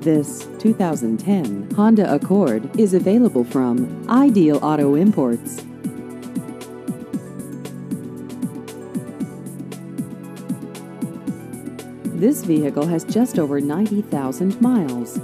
This 2010 Honda Accord is available from Ideal Auto Imports. This vehicle has just over 90,000 miles.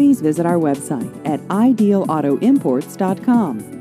Please visit our website at idealautoimports.com.